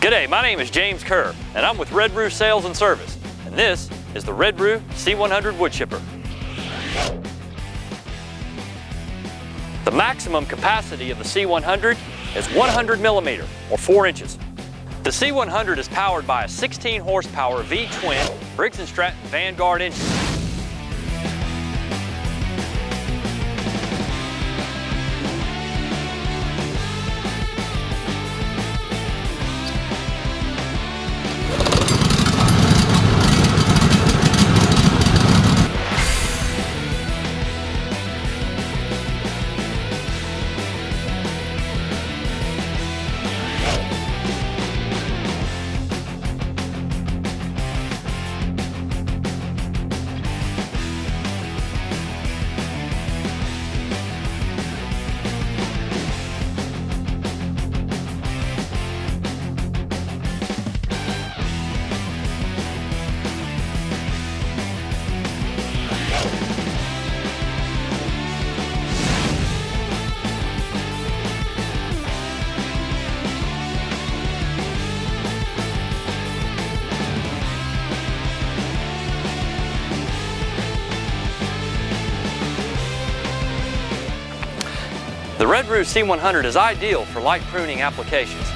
G'day, my name is James Kerr, and I'm with Red Roo Sales and Service, and this is the Red Roo C100 wood chipper. The maximum capacity of the C100 is 100 millimeter, or 4 inches. The C100 is powered by a 16 horsepower V-twin Briggs & Stratton Vanguard engine. The Red Roo C100 is ideal for light pruning applications.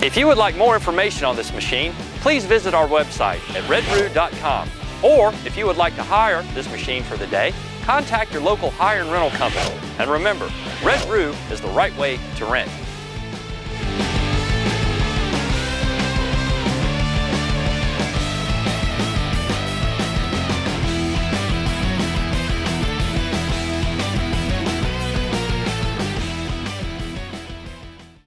If you would like more information on this machine, please visit our website at redroo.com. Or if you would like to hire this machine for the day, contact your local hire and rental company. And remember, Red Roo is the right way to rent.